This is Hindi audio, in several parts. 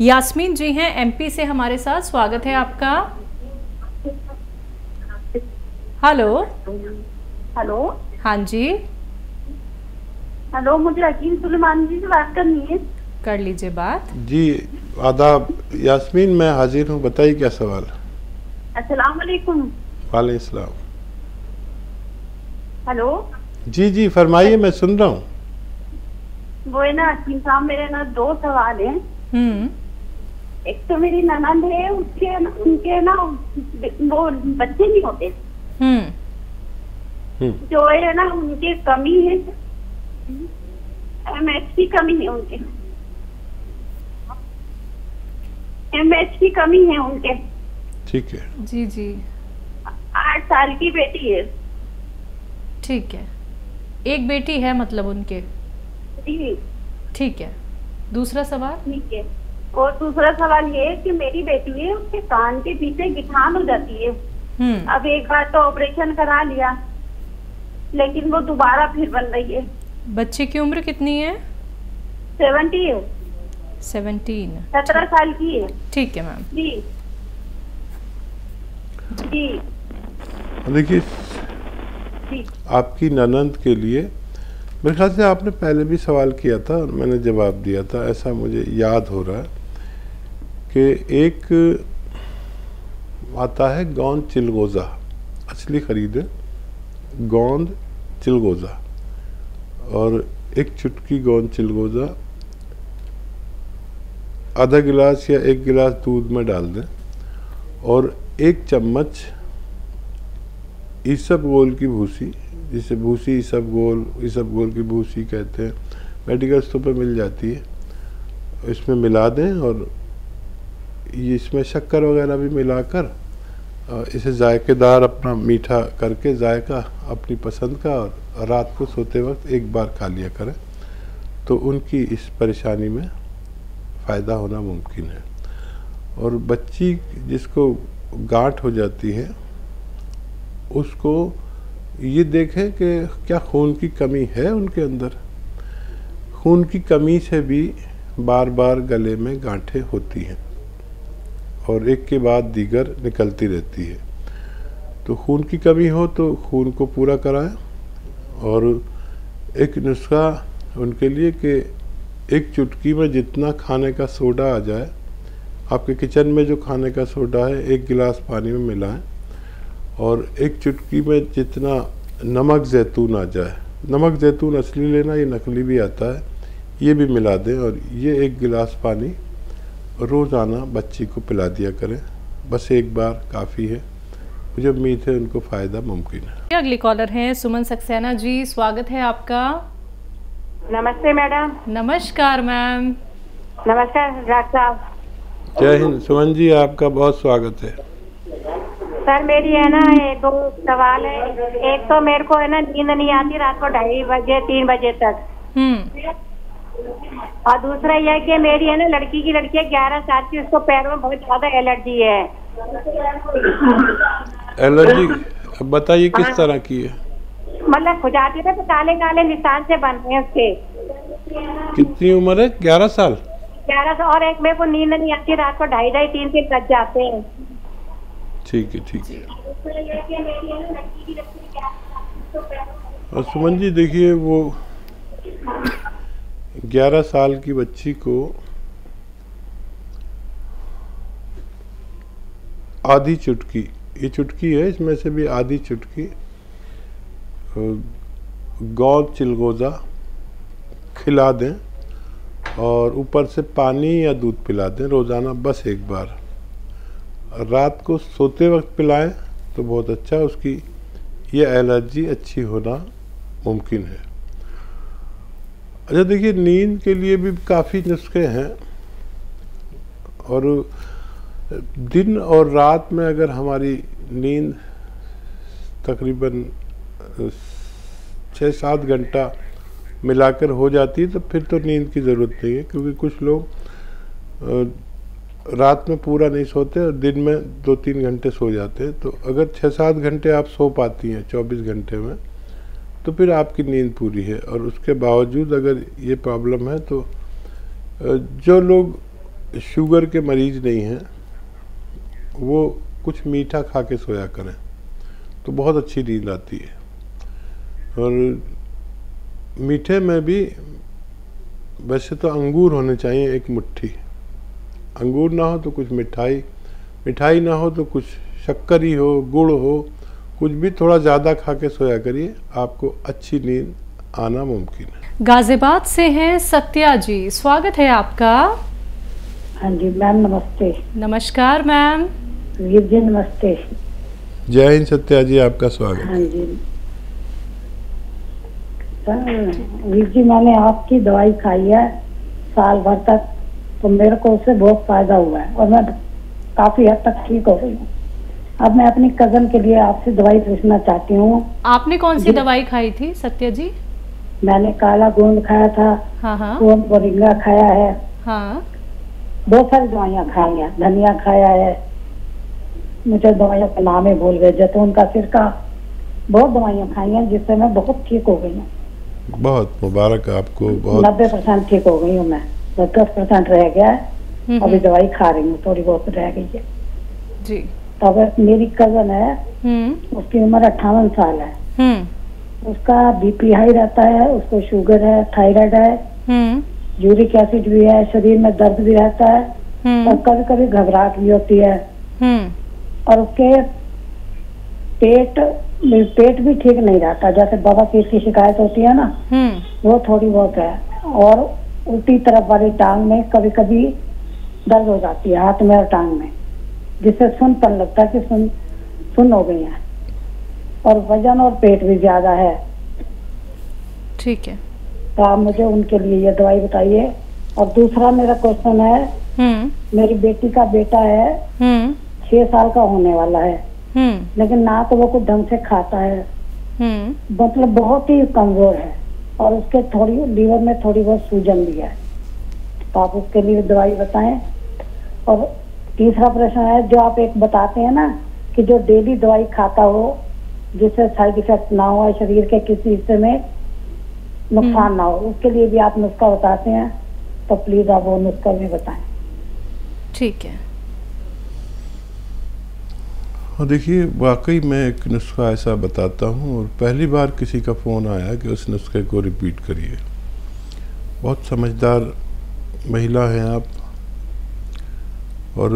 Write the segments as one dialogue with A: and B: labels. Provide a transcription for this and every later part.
A: यास्मीन जी हैं एमपी से हमारे साथ स्वागत है आपका। हेलो।
B: हेलो।
A: हाँ जी।
B: हेलो मुझे अकीम सुलेमान जी से बात करनी है।
A: कर लीजिए बात।
C: जी आदाब यास्मीन मैं हाजिर हूँ बताइए क्या सवाल? है
B: अस्सलाम वालेकुम। हेलो।
C: जी जी फरमाइए मैं सुन रहा हूँ।
B: वो है ना अकीम साहब मेरे ना दो सवाल हैं।
A: हम्म।
B: एक तो मेरी ननद है उसके उनके ना वो बच्चे नहीं होते।
A: हम्म।
C: हम्म,
B: जो है ना उनके कमी है। एम एच की कमी है उनके। एम एच की कमी है उनके।
C: ठीक है।
A: जी जी।
B: आठ साल की बेटी है।
A: ठीक है। एक बेटी है मतलब उनके?
B: जी।
A: ठीक है। दूसरा सवाल?
B: ठीक है। और दूसरा सवाल ये है कि मेरी बेटी है उसके कान के पीछे गिठान हो जाती है।
A: हम्म।
B: अब एक बार तो ऑपरेशन करा लिया लेकिन वो दोबारा फिर बन रही है।
A: बच्चे की उम्र कितनी है?
B: सेवेंटी है।
A: सेवनटीन
B: सत्रह साल की है।
A: ठीक है मैम।
B: जी। जी।
C: देखिए आपकी ननंद के लिए मेरे ख्याल से आपने पहले भी सवाल किया था और मैंने जवाब दिया था। ऐसा मुझे याद हो रहा है कि एक आता है गोंद चिलगोज़ा। असली खरीद गोंद चिलगोज़ा। और एक चुटकी गोंद चिलगोज़ा आधा गिलास या एक गिलास दूध में डाल दें और एक चम्मच ईसब गोल की भूसी जिसे भूसी ईसब गोल ईसब गोल की भूसी कहते हैं मेडिकल स्टोर पे मिल जाती है। इसमें मिला दें और ये इसमें शक्कर वगैरह भी मिलाकर इसे जायकेदार अपना मीठा करके जायका अपनी पसंद का और रात को सोते वक्त एक बार खा लिया करें तो उनकी इस परेशानी में फ़ायदा होना मुमकिन है। और बच्ची जिसको गांठ हो जाती है उसको ये देखें कि क्या खून की कमी है उनके अंदर? खून की कमी से भी बार बार गले में गांठें होती हैं और एक के बाद दीगर निकलती रहती है। तो खून की कमी हो तो खून को पूरा कराएँ और एक नुस्खा उनके लिए कि एक चुटकी में जितना खाने का सोडा आ जाए, आपके किचन में जो खाने का सोडा है, एक गिलास पानी में मिलाएँ। और एक चुटकी में जितना नमक जैतून आ जाए नमक जैतून असली लेना ये नकली भी आता है ये भी मिला दें और ये एक गिलास पानी रोज़ाना बच्ची को पिला दिया करें। बस एक बार काफ़ी है। मुझे उम्मीद है उनको फ़ायदा मुमकिन है।
A: अगली कॉलर हैं सुमन सक्सेना जी। स्वागत है आपका।
B: नमस्ते मैडम।
A: नमस्कार मैम।
B: नमस्कार डॉक्टर साहब।
C: जय हिंद। सुमन जी आपका बहुत स्वागत है।
B: सर मेरी है ना ये दो सवाल है। एक तो मेरे को है ना नींद नहीं आती रात को ढाई बजे तीन बजे तक।
A: हम्म।
B: और दूसरा यह है कि मेरी है ना लड़की की लड़की है ग्यारह साल की उसको पैर में बहुत ज़्यादा एलर्जी है।
C: एलर्जी? बताइए किस तरह की है?
B: मतलब खुजाती है तो काले काले निशान से बन रहे हैं उसके।
C: कितनी उम्र है? ग्यारह साल?
B: ग्यारह साल और एक मेरे को नींद नहीं आती रात को ढाई ढाई तीन तीन बज जाते हैं।
C: ठीक है ठीक है। सुमन जी, देखिए, वो ग्यारह साल की बच्ची को आधी चुटकी, ये चुटकी है, इसमें से भी आधी चुटकी गौद चिलगोज़ा खिला दें और ऊपर से पानी या दूध पिला दें, रोज़ाना बस एक बार। रात को सोते वक्त पिलाएँ तो बहुत अच्छा उसकी ये एलर्जी अच्छी होना मुमकिन है। अच्छा देखिए, नींद के लिए भी काफ़ी नुस्खे हैं और दिन और रात में अगर हमारी नींद तकरीबन छः सात घंटा मिलाकर हो जाती है तो फिर तो नींद की ज़रूरत नहीं है, क्योंकि कुछ लोग रात में पूरा नहीं सोते और दिन में दो तीन घंटे सो जाते हैं। तो अगर छः सात घंटे आप सो पाती हैं चौबीस घंटे में तो फिर आपकी नींद पूरी है। और उसके बावजूद अगर ये प्रॉब्लम है तो जो लोग शुगर के मरीज़ नहीं हैं, वो कुछ मीठा खा के सोया करें तो बहुत अच्छी नींद आती है। और मीठे में भी वैसे तो अंगूर होने चाहिए, एक मुट्ठी। अंगूर ना हो तो कुछ मिठाई मिठाई ना हो तो कुछ शक्कर ही हो गुड़ हो कुछ भी थोड़ा ज़्यादा खा के सोया करिए आपको अच्छी नींद आना मुमकिन है।
A: गाजियाबाद से हैं सत्या जी स्वागत है आपका।
D: हाँ जी मैम नमस्ते।
A: नमस्कार मैम।
D: जी नमस्ते।
C: जय हिंद सत्या जी आपका स्वागत।
D: हाँ जी। सर जी मैंने आपकी दवाई खाई है साल भर तक। तो मेरे को उससे बहुत फ़ायदा हुआ है और मैं काफ़ी हद तक ठीक हो गई हूँ। अब मैं अपनी कज़न के लिए आपसे दवाई पूछना चाहती हूँ।
A: आपने कौन सी दवाई खाई थी सत्या जी?
D: मैंने काला गोंद खाया था
A: हाँ हाँ।
D: गोंद मोरिंगा खाया है।
A: हाँ।
D: बहुत सारी दवाइयाँ खाई हैं धनिया खाया है। मुझे दवाइयों के नाम ही भूल गए जैतून का सिरका। बहुत दवाइयाँ खाई हैं जिससे मैं बहुत ठीक हो गई हूँ।
C: बहुत मुबारक आपको बहुत
D: नब्बे परसेंट ठीक हो गई हूँ मैं। दस परसेंट रह गया है।
A: हम्म,
D: अभी
A: हम्म,
D: दवाई खा रही हूँ थोड़ी बहुत रह गई है।
A: जी।
D: तो अब मेरी कज़न है
A: हम्म।
D: उसकी उम्र अट्ठावन साल है। उसका बीपी हाई रहता है उसको शुगर है थायराइड है यूरिक एसिड भी है शरीर में दर्द भी रहता है। और कभी कभी घबराहट भी होती है। और उसके पेट पेट भी ठीक नहीं रहता। जैसे बाबा पेट की शिकायत होती है ना वो थोड़ी बहुत है। और उल्टी तरफ़ वाली टांग में कभी कभी दर्द हो जाती है हाथ में और टांग में जिससे सुनपन लगता है कि सुन सुन हो गई है। और वज़न और पेट भी ज़्यादा है।
A: ठीक है।
D: तो आप मुझे उनके लिए ये दवाई बताइए। और दूसरा मेरा क्वेश्चन है
A: हम्म।
D: मेरी बेटी का बेटा है
A: हम्म।
D: छह साल का होने वाला है।
A: हम्म।
D: लेकिन ना तो वो कुछ ढंग से खाता है। मतलब बहुत ही कमज़ोर है। और उसके थोड़ी लीवर में थोड़ी बहुत सूजन भी है। तो आप उसके लिए दवाई बताएँ। और तीसरा प्रश्न है जो आप एक बताते हैं ना कि जो डेली दवाई खाता हो जिससे साइड इफ़ेक्ट ना हो शरीर के किसी हिस्से में नुकसान ना हो उसके लिए भी आप नुस्खा बताते हैं। तो प्लीज़ आप वो नुस्खा भी बताएँ।
A: ठीक है।
C: और देखिए, वाकई मैं एक नुस्खा ऐसा बताता हूँ और पहली बार किसी का फ़ोन आया कि उस नुस्खे को रिपीट करिए। बहुत समझदार महिला हैं आप और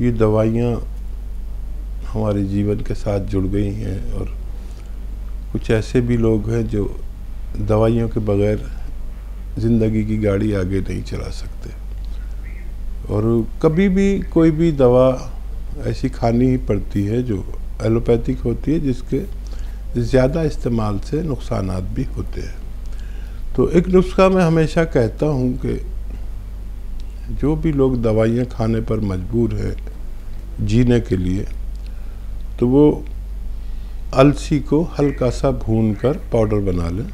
C: ये दवाइयाँ हमारे जीवन के साथ जुड़ गई हैं और कुछ ऐसे भी लोग हैं जो दवाइयों के बगैर ज़िंदगी की गाड़ी आगे नहीं चला सकते। और कभी भी कोई भी दवा ऐसी खानी ही पड़ती है जो एलोपैथिक होती है, जिसके ज़्यादा इस्तेमाल से नुकसान भी होते हैं। तो एक नुस्खा मैं हमेशा कहता हूँ कि जो भी लोग दवाइयाँ खाने पर मजबूर हैं जीने के लिए तो वो अलसी को हल्का सा भून कर पाउडर बना लें।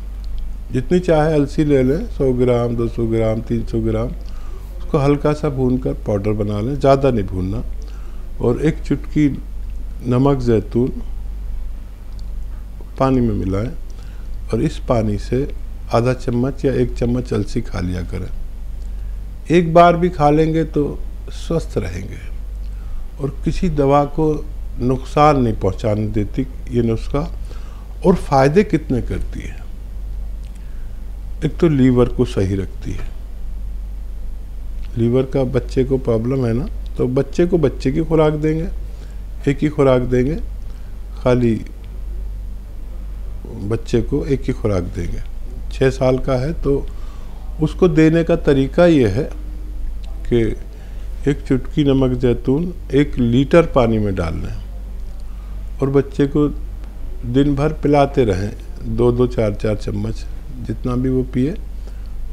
C: जितनी चाहे अलसी ले लें 100 ग्राम 200 ग्राम 300 ग्राम, उसको हल्का सा भून कर पाउडर बना लें। ज़्यादा नहीं भूनना। और एक चुटकी नमक जैतून पानी में मिलाएँ और इस पानी से आधा चम्मच या एक चम्मच अलसी खा लिया करें। एक बार भी खा लेंगे तो स्वस्थ रहेंगे और किसी दवा को नुकसान नहीं पहुँचाने देती, ये नुस्खा। और फ़ायदे कितने करती है? एक तो लीवर को सही रखती है। लीवर का बच्चे को प्रॉब्लम है ना? तो बच्चे को बच्चे की खुराक देंगे, एक ही खुराक देंगे, खाली बच्चे को एक ही खुराक देंगे। छः साल का है तो उसको देने का तरीका ये है कि एक चुटकी नमक जैतून एक लीटर पानी में डाल लें और बच्चे को दिन भर पिलाते रहें, दो दो चार चार चम्मच जितना भी वो पिए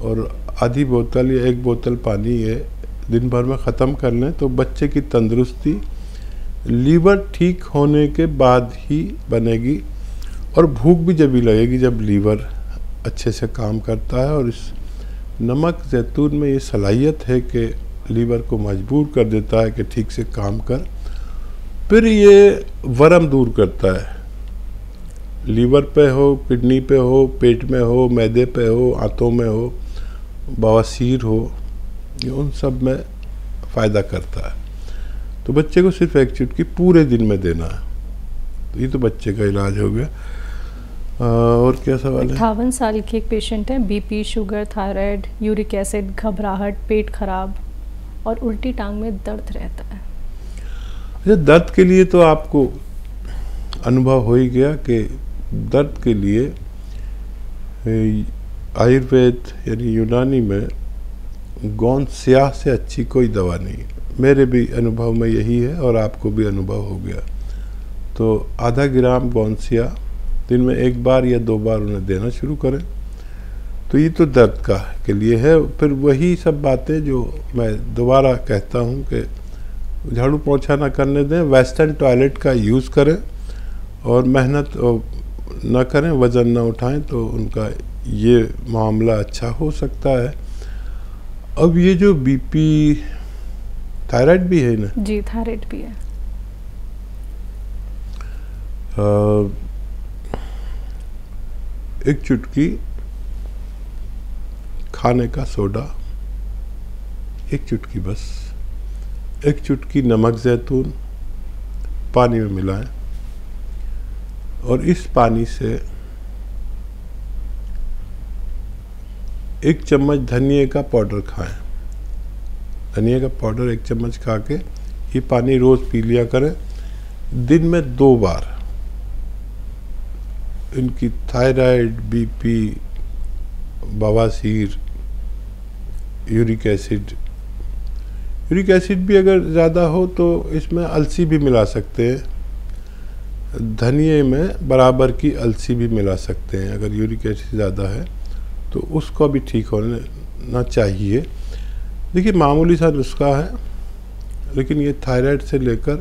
C: और आधी बोतल या एक बोतल पानी ये दिन भर में ख़त्म कर लें तो बच्चे की तंदुरुस्ती, लीवर ठीक होने के बाद ही बनेगी और भूख भी जब भी लगेगी, जब लीवर अच्छे से काम करता है और इस नमक जैतून में ये सलाहियत है कि लीवर को मजबूर कर देता है कि ठीक से काम कर, फिर ये वरम दूर करता है। लीवर पे हो, किडनी पे हो, पेट में हो, मैदे पे हो, आंतों में हो, बवासीर हो ये उन सब में फ़ायदा करता है। तो बच्चे को सिर्फ़ एक चुटकी पूरे दिन में देना है। तो ये तो बच्चे का इलाज हो गया। और क्या सवाल है?
A: अठावन साल के एक पेशेंट हैं BP sugar thyroid uric acid घबराहट पेट खराब और उल्टी टांग में दर्द रहता है।
C: अच्छा दर्द के लिए तो आपको अनुभव हो ही गया कि दर्द के लिए आयुर्वेद यानी यूनानी में गौन स्याह से अच्छी कोई दवा नहीं। मेरे भी अनुभव में यही है और आपको भी अनुभव हो गया। तो आधा ग्राम गौनसिया दिन में एक बार या दो बार उन्हें देना शुरू करें। तो ये तो दर्द का के लिए है। फिर वही सब बातें जो मैं दोबारा कहता हूँ कि झाड़ू पोछा ना करने दें, वेस्टर्न टॉयलेट का यूज़ करें और मेहनत ना करें, वज़न ना उठाएँ तो उनका ये मामला अच्छा हो सकता है। अब ये जो बीपी थायराइड भी है ना?
A: जी थायराइड भी है।
C: आ, एक चुटकी खाने का सोडा एक चुटकी बस एक चुटकी नमक जैतून पानी में मिलाएँ और इस पानी से एक चम्मच धनिए का पाउडर खाएँ। धनिया का पाउडर एक चम्मच खा के ये पानी रोज़ पी लिया करें। दिन में दो बार। इनकी थायराइड, बीपी, बवासीर, यूरिक एसिड। यूरिक एसिड भी अगर ज़्यादा हो तो इसमें अलसी भी मिला सकते हैं। धनिए में बराबर की अलसी भी मिला सकते हैं अगर यूरिक एसिड ज़्यादा है। तो उसको भी ठीक होना चाहिए। देखिए मामूली सा नुस्खा है लेकिन ये थायराइड से लेकर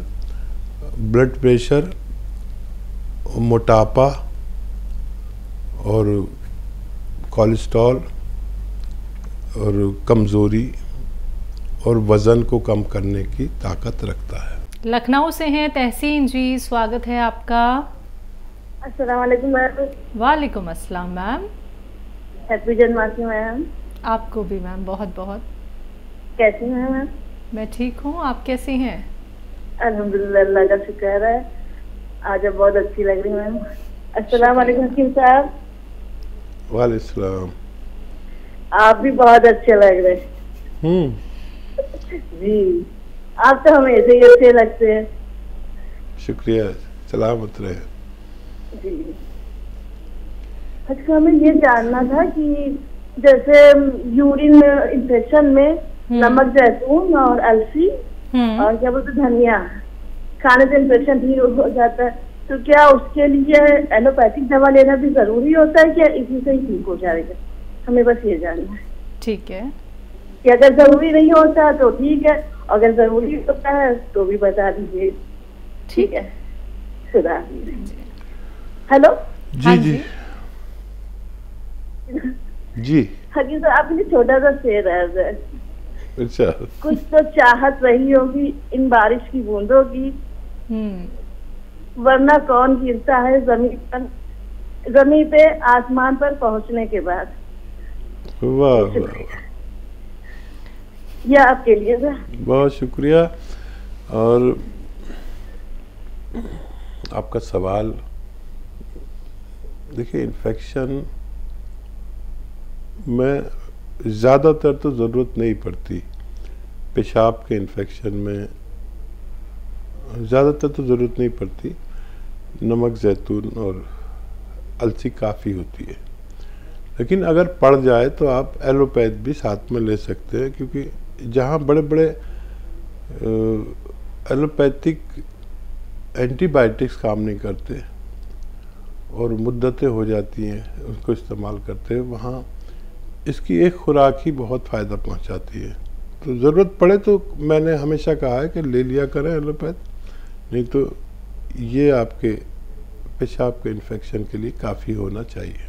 C: ब्लड प्रेशर मोटापा और कोलेस्ट्रॉल और कमज़ोरी और वज़न को कम करने की ताकत रखता है।
A: लखनऊ से हैं तहसीन जी स्वागत है आपका।
E: अस्सलाम वालेकुम मैम।
A: वालेकुम अस्सलाम मैम।
E: हैप्पी जन्माष्टमी मैम
A: आपको भी मैम बहुत बहुत।
E: कैसी हैं मैम?
A: मैं ठीक हूँ आप कैसी हैं?
E: अल्हम्दुलिल्लाह अल्लाह का शुक्र है। आज आप बहुत अच्छी लग रही मैम। अस्सलाम वालेकुम हकीम साहब।
C: वालेकुम
E: आप भी बहुत अच्छे लग रहे हैं।
C: हम्म।
E: जी। आप तो हमेशा ही अच्छे लगते हैं।
C: शुक्रिया सलामत रहे।
E: जी। अच्छा हमें ये जानना था कि जैसे यूरिन इन्फेक्शन में
A: हम्म।
E: नमक जैतून और अलसी
A: हम्म।
E: और क्या बोलते धनिया खाने से इन्फेक्शन ठीक हो जाता है। तो क्या उसके लिए एलोपैथिक दवा लेना भी ज़रूरी होता है क्या इसी से ही ठीक हो जाएगा? हमें बस ये जानना है।
A: ठीक है।
E: कि अगर ज़रूरी नहीं होता तो ठीक है अगर ज़रूरी होता है तो भी बता दीजिए। ठीक। है। खुदा हेलो
C: जी।
A: हाँ
C: जी। जी।
E: हकीम साहब आपके लिए छोटा सा शेर है
C: अच्छा।
E: कुछ तो चाहत रही होगी इन बारिश की बूंदों की।
A: हम्म।
E: वरना कौन गिरता है ज़मीन पर ज़मीन पे आसमान पर पहुँचने के बाद?
C: वाह वाह वाह।
E: यह आपके लिए था।
C: बहुत शुक्रिया। और आपका सवाल देखिए इन्फेक्शन में ज़्यादातर तो ज़रूरत नहीं पड़ती पेशाब के इन्फेक्शन में। ज़्यादातर तो ज़रूरत नहीं पड़ती। नमक, जैतून और अलसी काफ़ी होती है। लेकिन अगर पड़ जाए तो आप एलोपैथ भी साथ में ले सकते हैं, क्योंकि जहाँ बड़े बड़े एलोपैथिक एंटीबायोटिक्स काम नहीं करते और मुद्दतें हो जाती हैं, उनको इस्तेमाल करते हैं, वहाँ इसकी एक खुराक ही बहुत फ़ायदा पहुंचाती है। तो ज़रूरत पड़े तो मैंने हमेशा कहा है कि ले लिया करें एलोपैथ, नहीं तो ये आपके पेशाब के इन्फेक्शन के लिए काफ़ी होना चाहिए।